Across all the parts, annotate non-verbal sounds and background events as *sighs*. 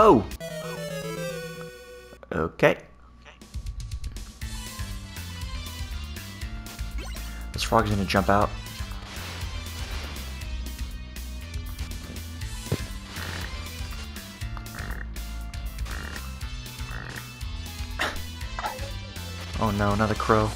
Oh! Okay. This frog's gonna jump out. Oh no, another crow.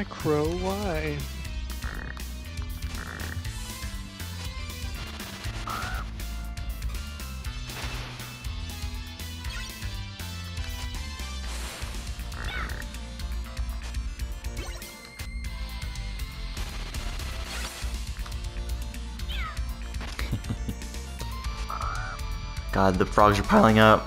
Why, Crow? Why? God, the frogs are piling up.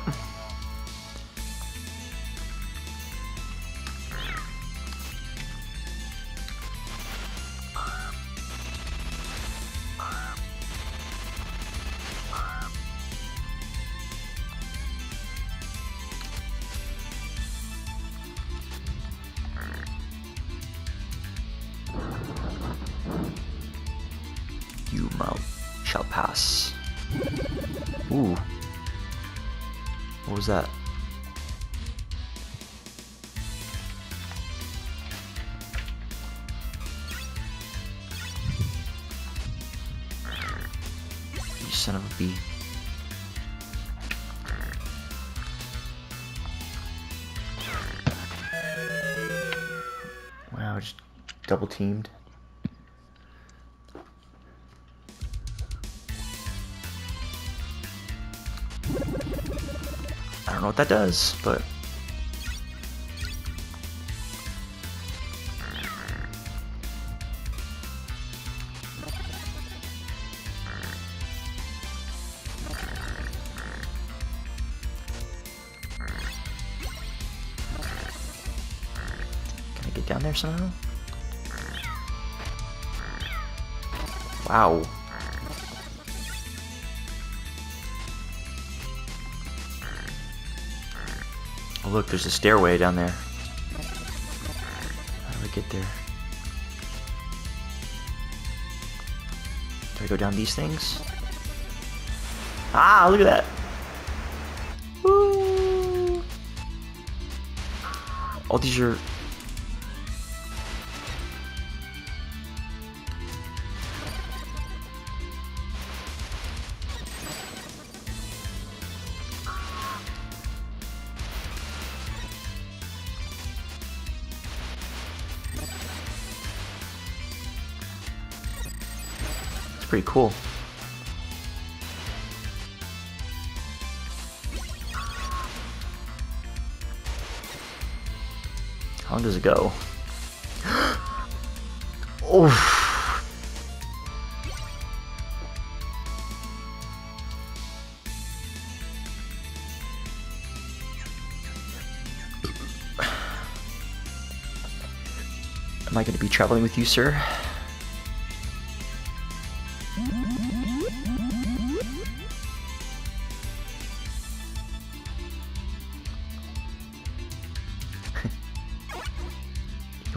Shall pass. Ooh. What was that? You son of a bee. Wow, just double teamed. Know what that does, but Can I get down there somehow? Wow. Look, there's a stairway down there. How do I get there? Do I go down these things? Ah, look at that! Woo! All these are... pretty cool. How long does it go? *gasps* oh. Am I going to be traveling with you, sir?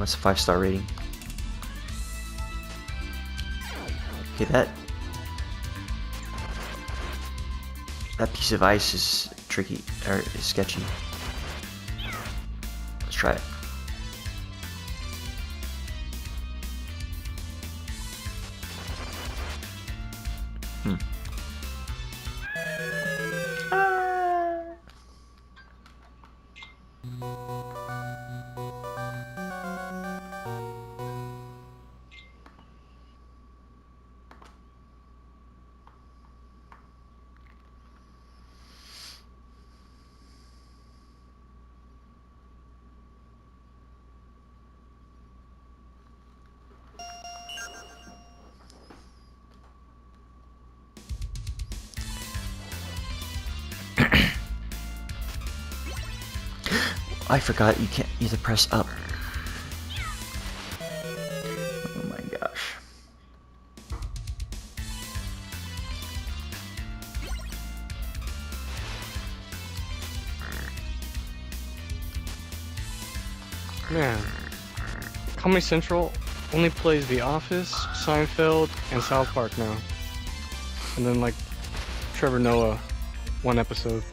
Wants a five star rating. Okay, that that piece of ice is tricky or is sketchy. Let's try it. Hmm. I forgot you can't either press up. Oh my gosh. Man, Comedy Central only plays The Office, Seinfeld, and South Park now. And then like Trevor Noah, one episode.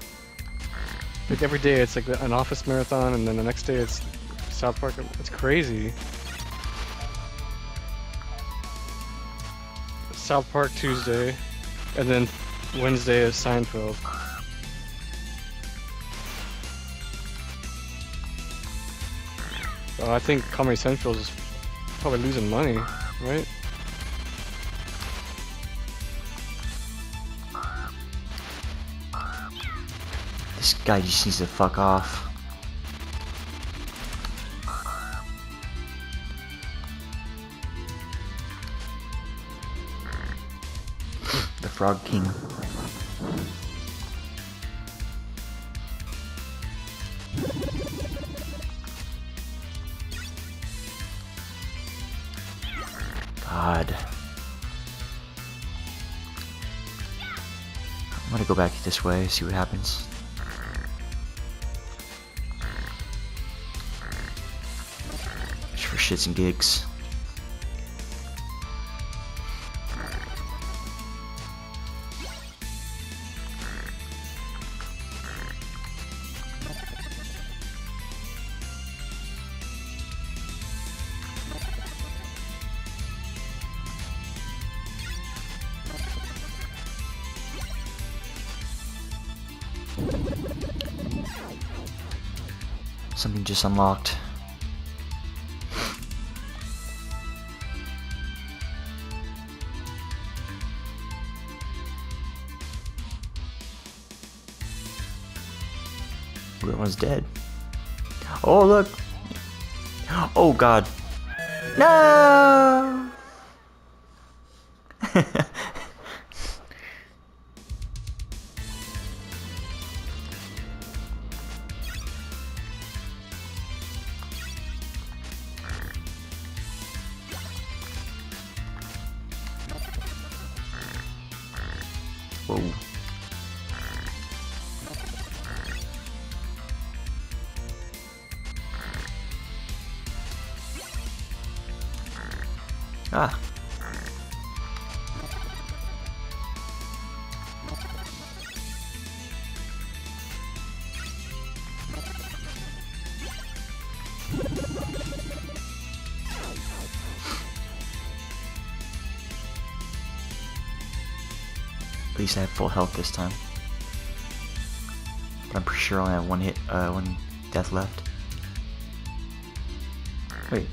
Like every day it's like an Office marathon, and then the next day it's South Park. It's crazy. South Park Tuesday, and then Wednesday is Seinfeld. Uh, I think Comedy Central is probably losing money, right? Guy just needs to fuck off. *sighs* the Frog King. God. I'm gonna go back this way, see what happens. Shits and gigs. Something just unlocked. Everyone's dead. Oh, look! Oh, God. No! *laughs* Whoa. Ah. At least I have full health this time. But I'm pretty sure I only have one hit, uh, one death left. Wait.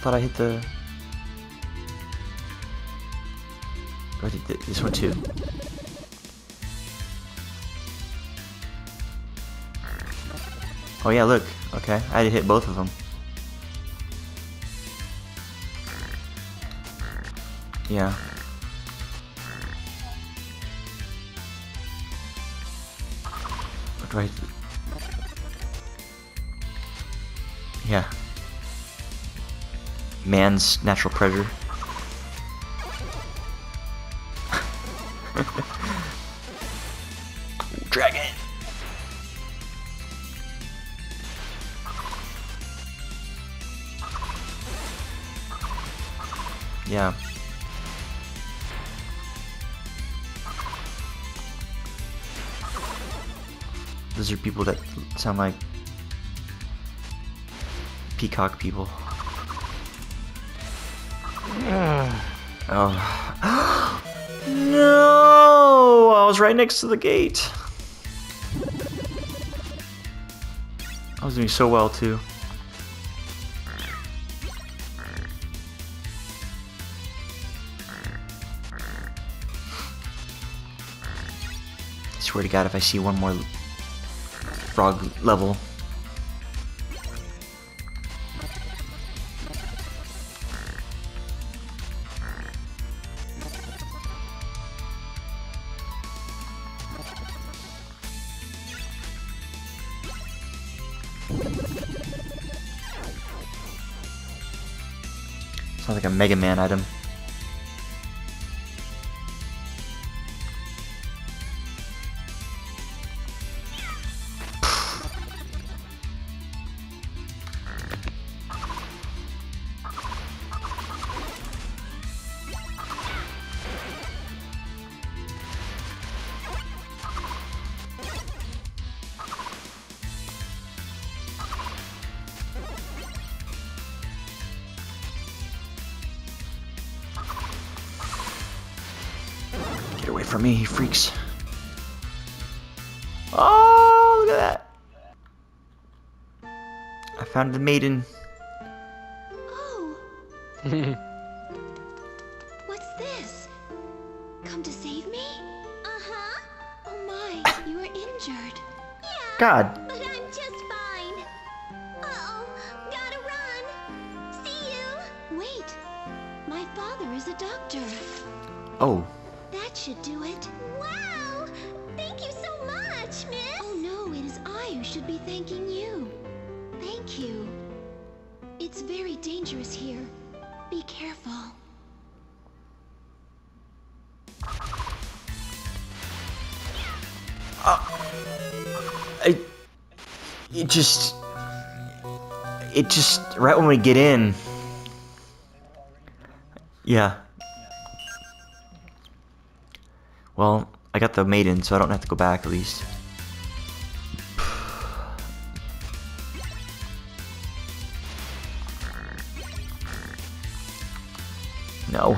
Thought I hit the. Oh, I did th this one too. Oh yeah, look. Okay, I had to hit both of them. Yeah. I... Yeah. Man's natural predator. *laughs* Dragon! Yeah. Those are people that sound like peacock people. *sighs* Oh. *gasps* no! I was right next to the gate. I was doing so well too. I swear to God, if I see one more frog level. Sounds like a Mega Man item. For me, he freaks. Oh, look at that. I found the maiden. Oh, *laughs* what's this? Come to save me? Uh-huh. Oh my, you are injured. Yeah. God. But I'm just fine. Uh-oh, gotta run. See you. Wait, my father is a doctor. Oh, That should do it. Wow! Thank you so much, Miss! Oh no, it is I who should be thanking you. Thank you. It's very dangerous here. Be careful. Uh, I. It just. It just. Right when we get in. Yeah. Well, I got the maiden, so I don't have to go back at least. *sighs* No.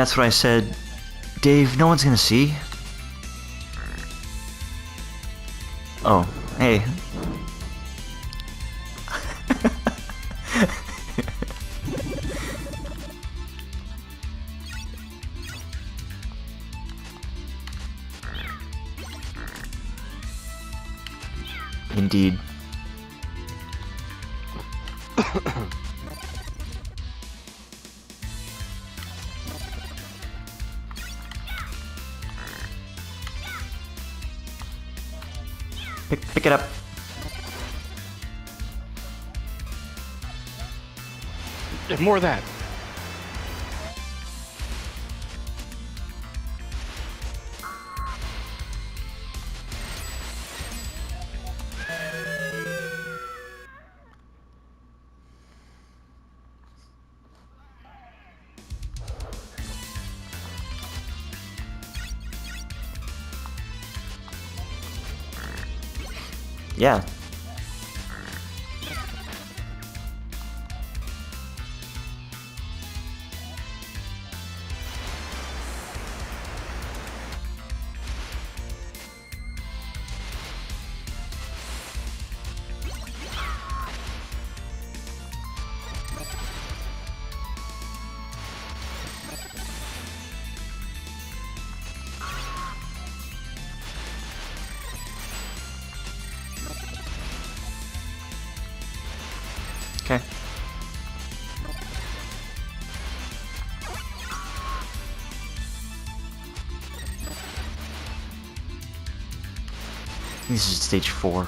That's what I said. Dave, no one's gonna see. Oh, hey. *laughs* Indeed. *coughs* *coughs* *coughs* Pick, pick it up. More of that. Yeah. Okay. This is stage four.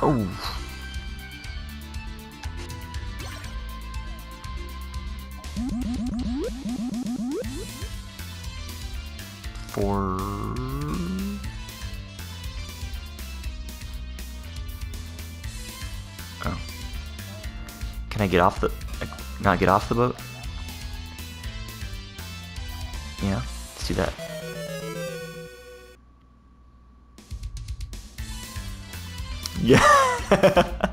Oh. I get off the... Not get off the boat? Yeah, let's do that. Yeah. *laughs*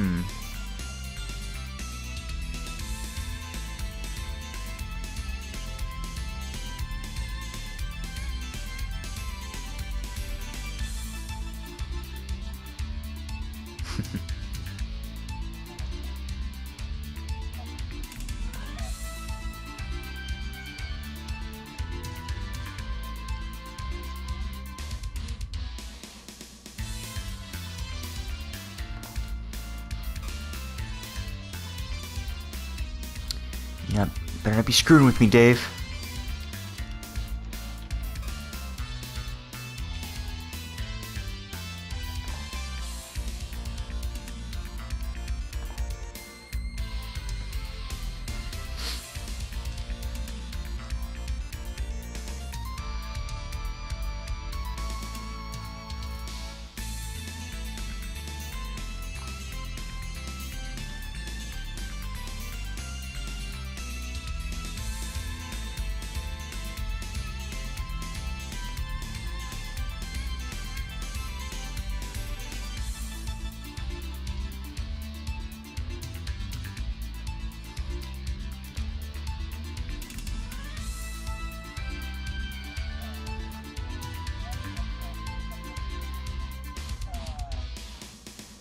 Hmm. Yeah, better not be screwing with me, Dave.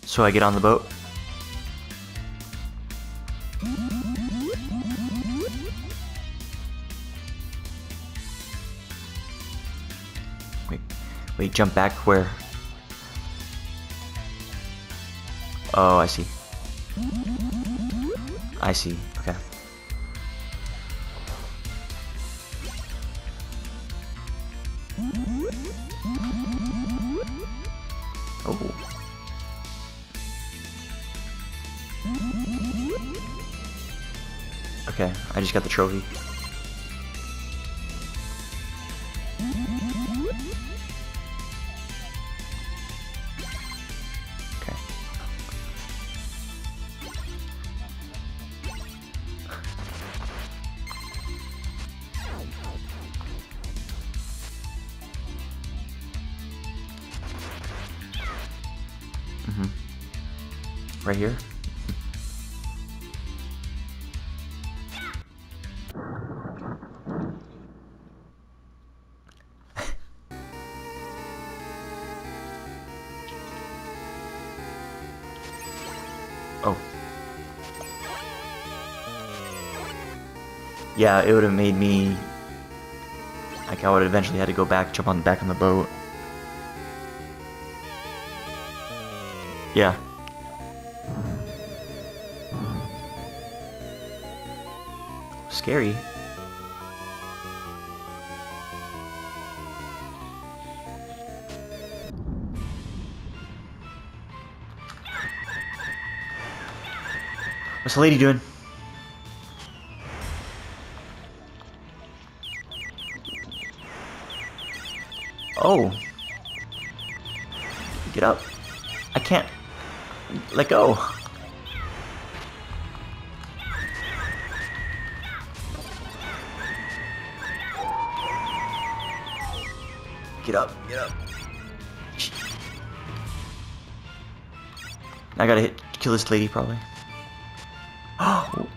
So I get on the boat. Wait, wait, jump back where? Oh, I see. I see, okay. Oh. Okay, I just got the trophy. Okay. Mhm. Right here? Yeah, it would have made me... Like, I would have eventually had to go back, jump on the back on the boat. Yeah. Scary. What's the lady doing? Oh. Get up. I can't. Let go. Get up. Get up. I gotta hit kill this lady probably. *gasps* Oh.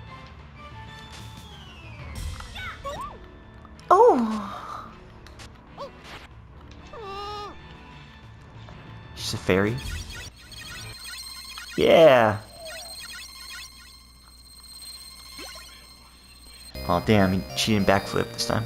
Fairy. Yeah. Oh damn, she didn't backflip this time.